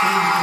Dragons.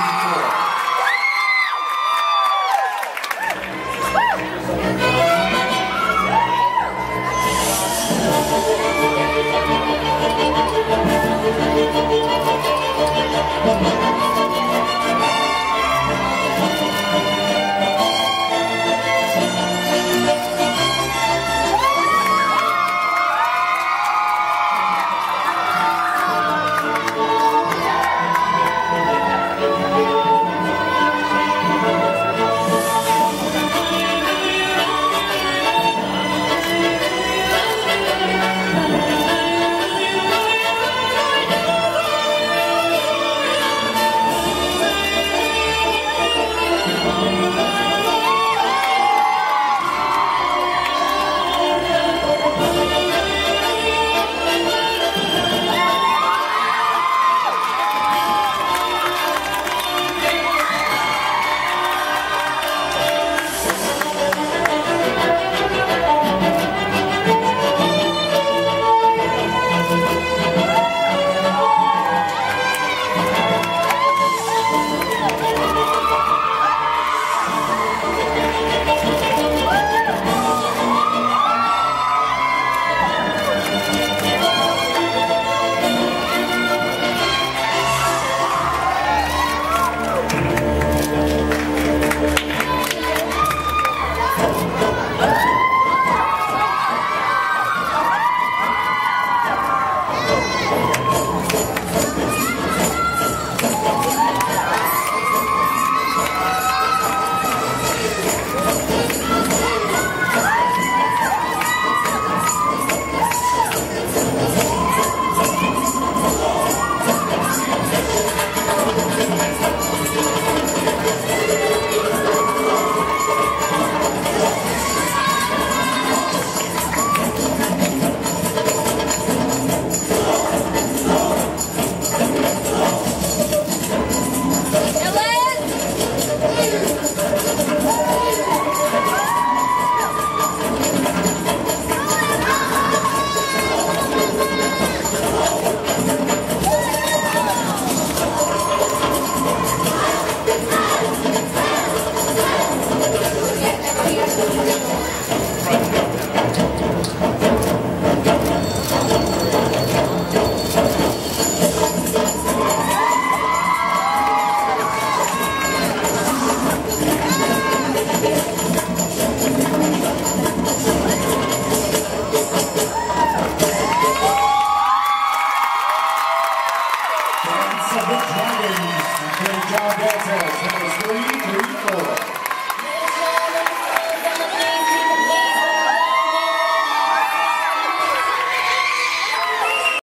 Great job, dancers. That three, three, four.